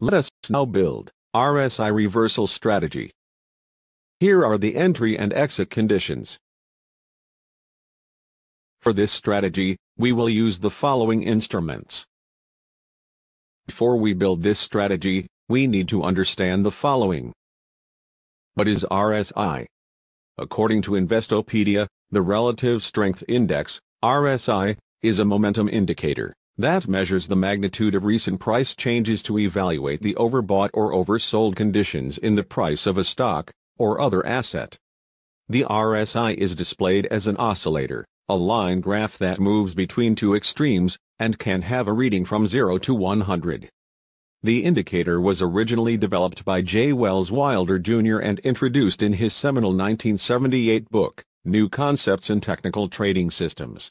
Let us now build RSI reversal strategy. Here are the entry and exit conditions. For this strategy, we will use the following instruments. Before we build this strategy, we need to understand the following. What is RSI? According to Investopedia, the Relative Strength Index, RSI, is a momentum indicator that measures the magnitude of recent price changes to evaluate the overbought or oversold conditions in the price of a stock or other asset. The RSI is displayed as an oscillator, a line graph that moves between two extremes and can have a reading from 0 to 100. The indicator was originally developed by J. Welles Wilder Jr. and introduced in his seminal 1978 book, New Concepts in Technical Trading Systems.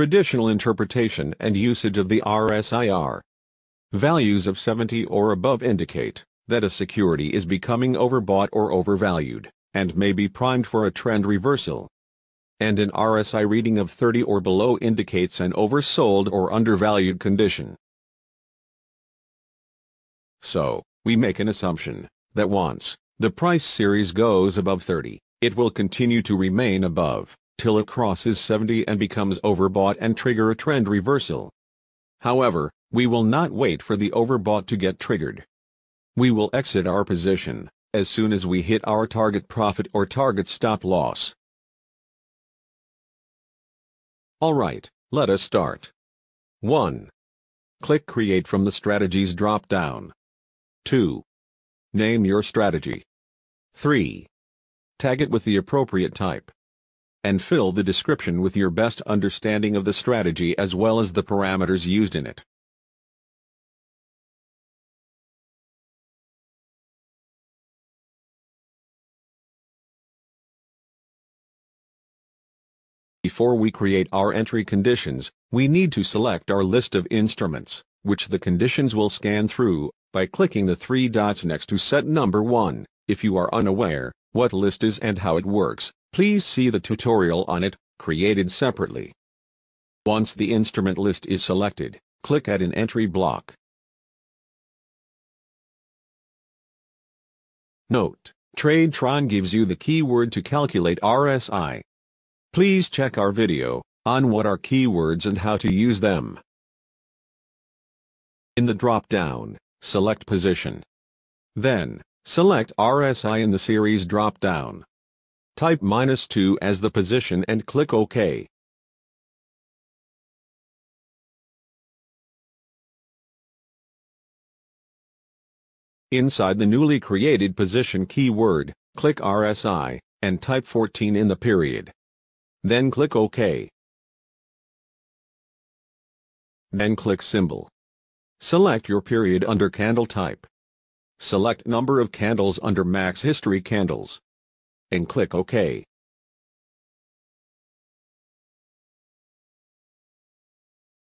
Traditional interpretation and usage of the RSIR. Values of 70 or above indicate that a security is becoming overbought or overvalued, and may be primed for a trend reversal and an RSI reading of 30 or below indicates an oversold or undervalued condition. So, we make an assumption that once the price series goes above 30, it will continue to remain above till it crosses 70 and becomes overbought and trigger a trend reversal. However, we will not wait for the overbought to get triggered. We will exit our position as soon as we hit our target profit or target stop loss. Alright, let us start. 1. Click Create from the Strategies drop-down. 2. Name your strategy. 3. Tag it with the appropriate type. And fill the description with your best understanding of the strategy as well as the parameters used in it. Before we create our entry conditions, we need to select our list of instruments, which the conditions will scan through, by clicking the three dots next to set number 1. If you are unaware what list is and how it works, please see the tutorial on it, created separately. Once the instrument list is selected, click Add an entry block. Note, TradeTron gives you the keyword to calculate RSI. Please check our video on what are keywords and how to use them. In the drop-down, select Position. Then, select RSI in the Series drop-down. Type minus 2 as the position and click OK. Inside the newly created position keyword, click RSI, and type 14 in the period. Then click OK. Then click Symbol. Select your period under Candle Type. Select Number of Candles under Max History Candles. And click OK.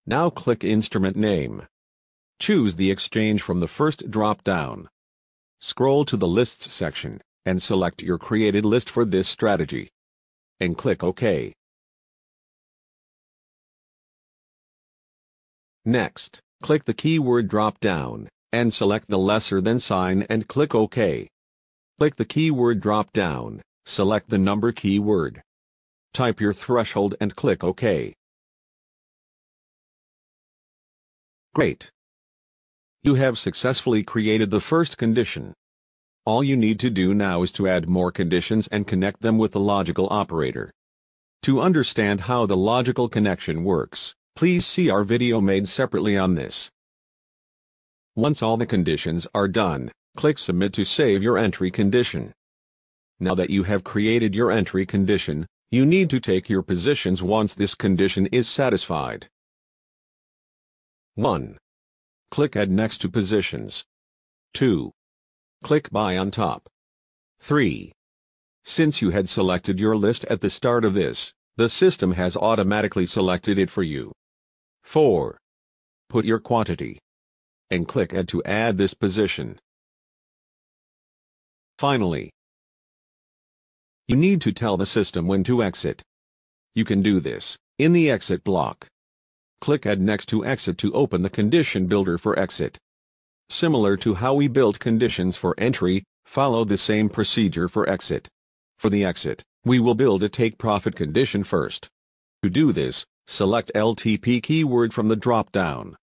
Now click Instrument Name. Choose the exchange from the first drop-down. Scroll to the Lists section, and select your created list for this strategy and click OK. Next, click the keyword drop-down, and select the lesser than sign and click OK. Click the keyword drop-down, select the number keyword. Type your threshold and click OK. Great! You have successfully created the first condition. All you need to do now is to add more conditions and connect them with the logical operator. To understand how the logical connection works, please see our video made separately on this. Once all the conditions are done, click Submit to save your entry condition. Now that you have created your entry condition, you need to take your positions once this condition is satisfied. 1. Click Add next to Positions. 2. Click Buy on top. 3. Since you had selected your list at the start of this, the system has automatically selected it for you. 4. Put your quantity. And click Add to add this position. Finally, you need to tell the system when to exit. You can do this in the exit block. click Add Next to Exit to open the condition builder for exit. Similar to how we built conditions for entry, follow the same procedure for exit. For the exit, we will build a take profit condition first. To do this, select LTP keyword from the drop-down.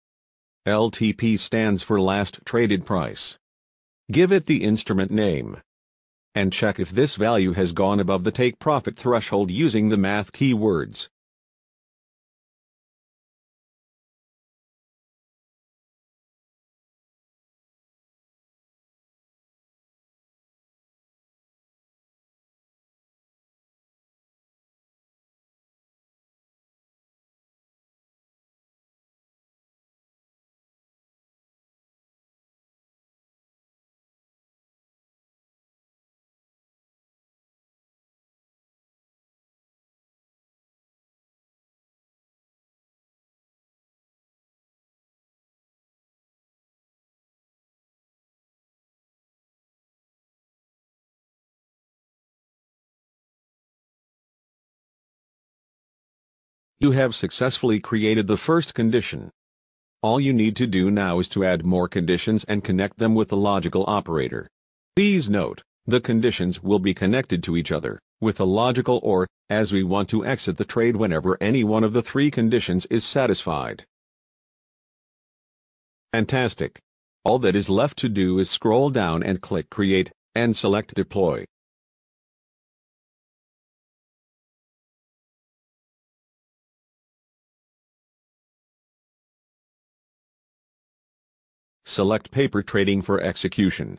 LTP stands for last traded price. Give it the instrument name. And check if this value has gone above the take profit threshold using the math keywords. You have successfully created the first condition. All you need to do now is to add more conditions and connect them with the logical operator. Please note, the conditions will be connected to each other, with a logical OR, as we want to exit the trade whenever any one of the three conditions is satisfied. Fantastic! All that is left to do is scroll down and click Create, and select Deploy. Select paper trading for execution.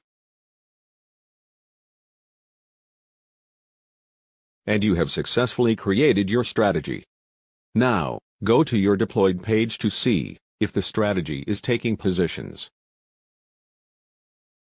And you have successfully created your strategy. Now, go to your deployed page to see if the strategy is taking positions.